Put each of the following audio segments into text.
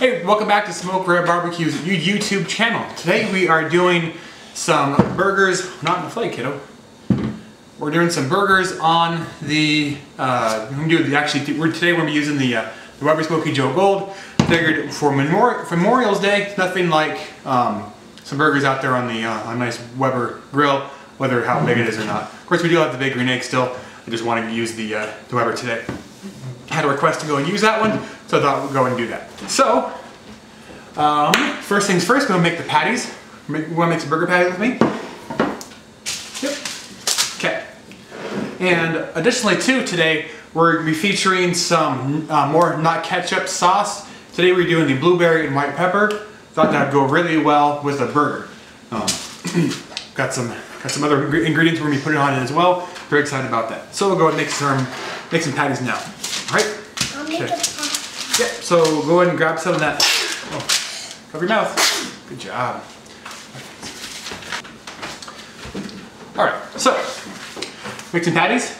Hey, welcome back to Smoked Reb Barbecue's YouTube channel. Today we are doing some burgers, not in the flake, kiddo. We're doing some burgers on the, uh, we're do the, actually, we're, today we're gonna be using the, uh, the Weber Smoky Joe Gold. Figured for Memorial, for Memorial's Day, nothing like um, some burgers out there on the uh, on nice Weber grill, whether how big it is or not. Of course, we do have the big green egg still. I just wanted to use the, uh, the Weber today. Had a request to go and use that one, so I thought we'd go and do that. So, um, first things first, we're gonna make the patties. You wanna make some burger patties with me? Yep. Okay. And additionally too, today, we're gonna be featuring some uh, more not ketchup sauce. Today we're doing the blueberry and white pepper. Thought that'd go really well with a burger. Um, got some got some other ingredients we're gonna be putting on it as well. Very excited about that. So we'll go and make some make some patties now. All right. I'll make Okay. a pie. Yep, so go ahead and grab some of that. Oh, cover your mouth. Good job. All right, so make some patties.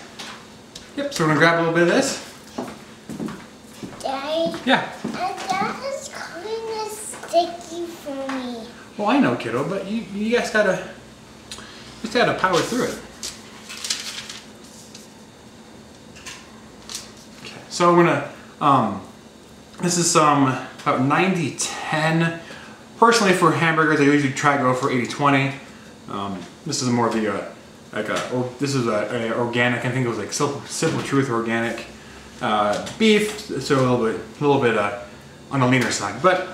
Yep, so we're gonna grab a little bit of this. Daddy, Yeah. that is kind of sticky for me. Well, I know, kiddo, but you you guys gotta you just gotta power through it. Okay, so we're gonna um, this is some about 90-10. Personally, for hamburgers, I usually try to go for 80-20. Um, this is more of the uh, like a or, this is a, a organic. I think it was like simple, simple truth organic uh, beef, so a little bit a little bit uh, on the leaner side, but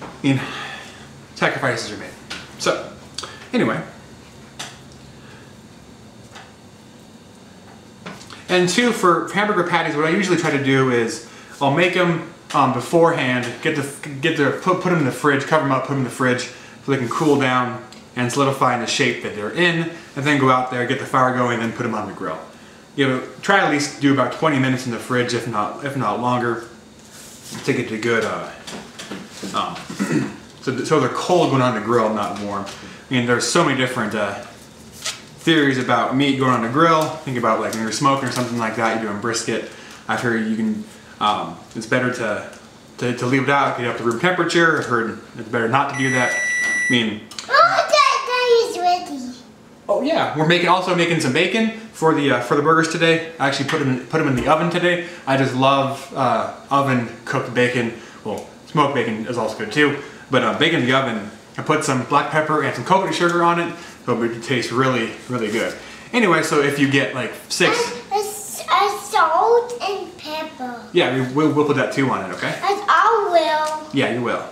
I mean sacrifices are made. So, anyway. And two, for hamburger patties, what I usually try to do is I'll make them um, beforehand, get the get the put, put them in the fridge, cover them up, put them in the fridge so they can cool down and solidify in the shape that they're in, and then go out there, get the fire going, and then put them on the grill. You know, try at least do about 20 minutes in the fridge, if not if not longer, to get the good uh, um, so, so they're cold going on the grill, not warm. I mean, there's so many different uh, theories about meat going on the grill. Think about like when you're smoking or something like that, you're doing brisket. I've heard you can, um, it's better to, to, to leave it out, get it up to room temperature. I've heard it's better not to do that. I mean, Oh, that, that is ready. Oh yeah, we're making also making some bacon for the uh, for the burgers today. I actually put them put them in the oven today. I just love uh, oven cooked bacon. Well, smoked bacon is also good too, but uh, bacon in the oven. I put some black pepper and some coconut sugar on it, so it tastes really really good. Anyway, so if you get like six, A, s- a salt pepper. yeah, we, we'll, we'll put that too on it. Okay. I will. Yeah, you will.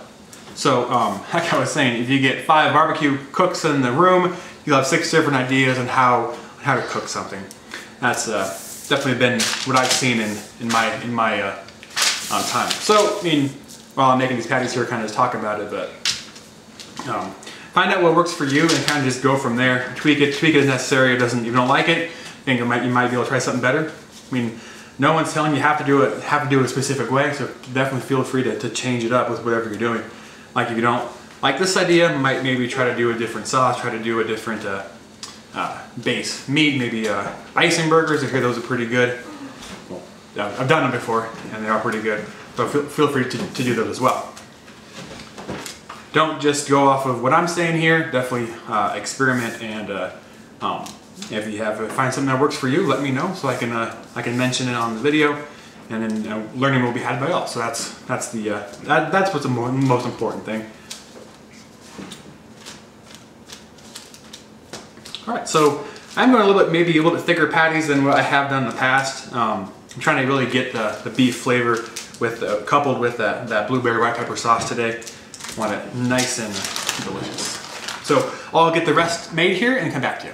So, um, like I was saying, if you get five barbecue cooks in the room, you'll have six different ideas on how how to cook something. That's uh, definitely been what I've seen in in my in my uh, uh, time. So, I mean, while I'm making these patties here, kind of just talk about it, but um, find out what works for you and kind of just go from there. Tweak it, tweak it as necessary. It doesn't, if you don't like it, think you might you might be able to try something better. I mean, no one's telling you have to do it have to do it a specific way. So definitely feel free to, to change it up with whatever you're doing. Like if you don't like this idea, might maybe try to do a different sauce, try to do a different uh, uh, base meat, maybe uh, bison burgers. I hear those are pretty good. I've done them before and they are pretty good. So feel, feel free to, to do those as well don't just go off of what I'm saying here. Definitely uh, experiment and uh, um, if you have if find something that works for you, let me know so I can uh, I can mention it on the video, and then you know, learning will be had by all. So that's that's the uh, that, that's what's the mo- most important thing. All right, so I'm going a little bit maybe a little bit thicker patties than what I have done in the past. Um, I'm trying to really get the, the beef flavor with uh, coupled with that, that blueberry white pepper sauce today. Want it nice and delicious. So I'll get the rest made here and come back to you.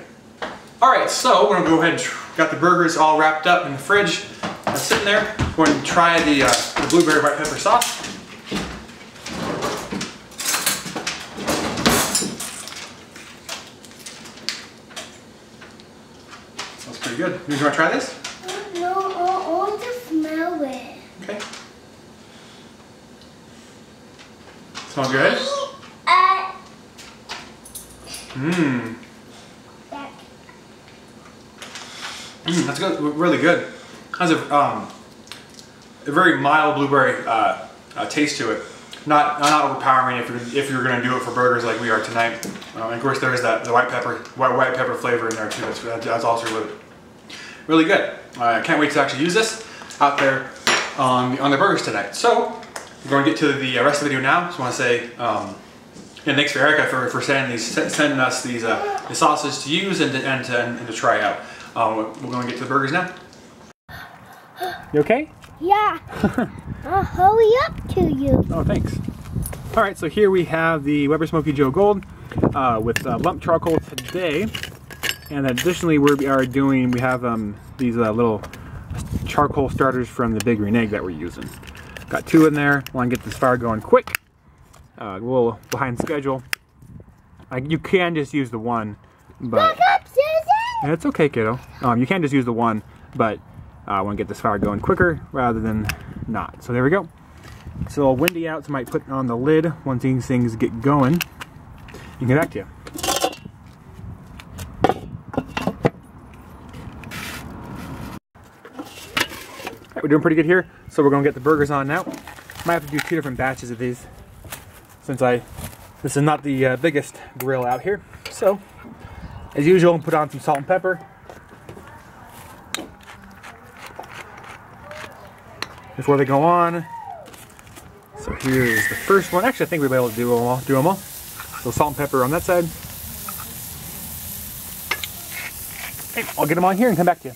All right, so we're gonna go ahead and got the burgers all wrapped up in the fridge. They're sitting there. We're going to try the, uh, the blueberry white pepper sauce. Smells pretty good. You want to try this? No, I want to smell it. Okay. Smell good? Uh, Mmm. that, Mm, that's good. Really good. Has a um, a very mild blueberry uh, uh, taste to it. not not overpowering if you're if you're gonna do it for burgers like we are tonight. Um, and of course, there is that the white pepper white white pepper flavor in there too. That's that's also really really good. I can't wait to actually use this out there on the, on the burgers tonight. So we're going to get to the rest of the video now. Just want to say. Um, and thanks for Erica for, for sending these sending us these uh, the sauces to use and to, and to, and to try out. Um, we're going to get to the burgers now. You okay? Yeah. I'll hurry up to you. Oh, thanks. All right, so here we have the Weber Smoky Joe Gold uh, with uh, lump charcoal today. And additionally, we are doing, we have um, these uh, little charcoal starters from the Big Green Egg that we're using. Got two in there. Want to get this fire going quick. Uh, a little behind schedule. Like you can just use the one, but Susan! it's okay, kiddo. Um, you can just use the one, but uh, I want to get this fire going quicker rather than not. So there we go. It's a little windy out, so I might put on the lid once these things get going. And get back to you. Alright, we're doing pretty good here, so we're gonna get the burgers on now. Might have to do two different batches of these since I this is not the uh, biggest grill out here. So, as usual, put on some salt and pepper. Before they go on. So here's the first one. Actually, I think we'll be able to do them all. Do them all. So salt and pepper on that side. Okay, I'll get them on here and come back to you.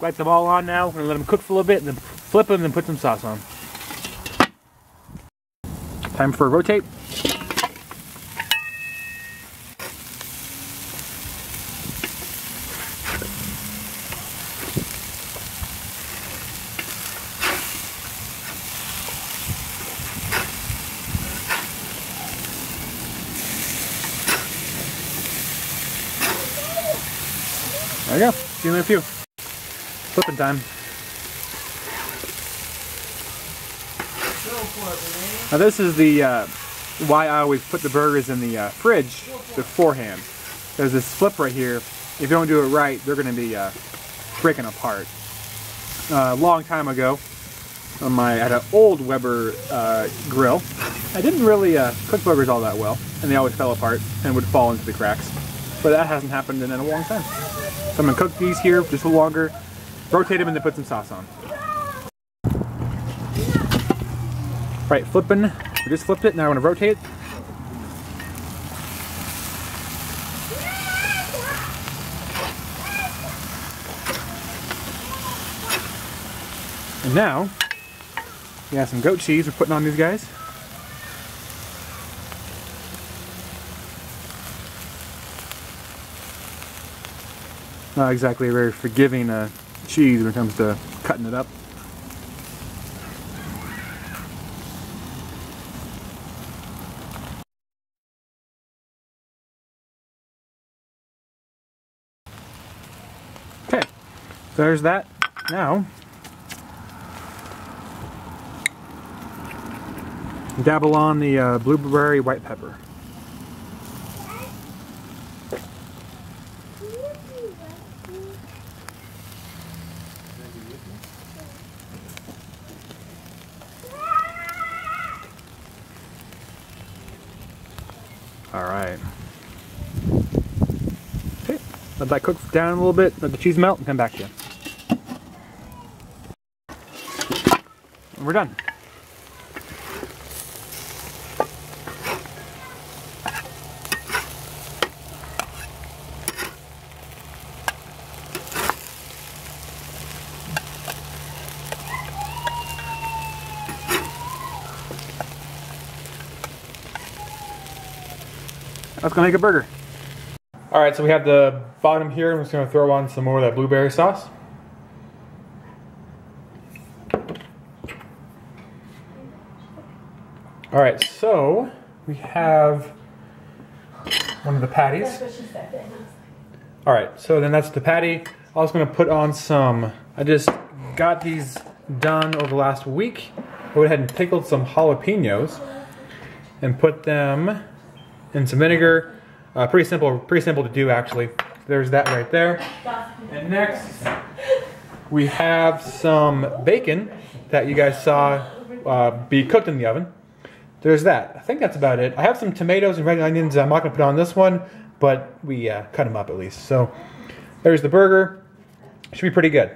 Wipe them all on now. We're gonna let them cook for a little bit, and then flip them, and then put some sauce on. Time for a rotate. There you go. See you in a few. Flipping time. Now this is the uh, why I always put the burgers in the uh, fridge beforehand. There's this flip right here. If you don't do it right, they're going to be uh, breaking apart. a long time ago, on my had an old Weber uh, grill. I didn't really uh, cook burgers all that well, and they always fell apart and would fall into the cracks. But that hasn't happened in a long time. So I'm gonna cook these here just a little longer, rotate them, and then put some sauce on. Right, flipping. We just flipped it. Now I'm gonna rotate. And now, we got some goat cheese we're putting on these guys. Not exactly a very forgiving uh, cheese when it comes to cutting it up. Okay, there's that. Now, dabble on the uh, blueberry white pepper. All right. Okay, let that cook down a little bit, let the cheese melt, and come back to you. We're done. Let's go make a burger. All right, so we have the bottom here. I'm just gonna throw on some more of that blueberry sauce. All right, so we have one of the patties. All right, so then that's the patty. I was gonna put on some, I just got these done over the last week. I went ahead and pickled some jalapenos and put them in some vinegar. Uh, pretty simple, pretty simple to do actually. There's that right there. And next, we have some bacon that you guys saw uh, be cooked in the oven. there's that. I think that's about it. I have some tomatoes and red onions. I'm not gonna put on this one, but we uh, cut them up at least. So there's the burger. Should be pretty good.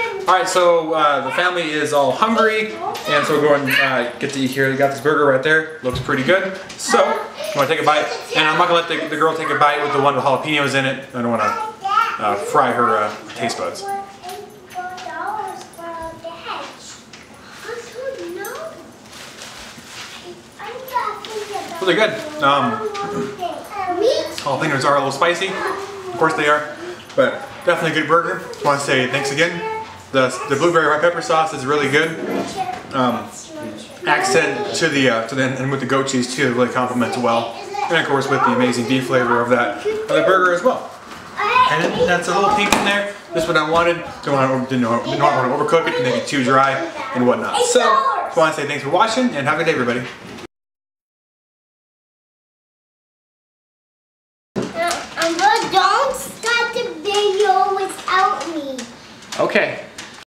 All right, so uh, the family is all hungry, and so we're going to uh, get to eat here. We got this burger right there. Looks pretty good. So, you want to take a bite? And I'm not going to let the, the girl take a bite with the one with jalapenos in it. I don't want to uh, fry her uh, taste buds. Really good. Um, jalapenos are a little spicy. Of course they are. But definitely a good burger. Just want to say thanks again. The, the blueberry red pepper sauce is really good. Um, accent to the uh, to the and with the goat cheese too really complements well. And of course with the amazing beef flavor of that of the burger as well. And that's a little pink in there. Just what I wanted. Don't want to, didn't, want to overcook it to make it too dry and whatnot. So, just want to say thanks for watching and have a good day, everybody.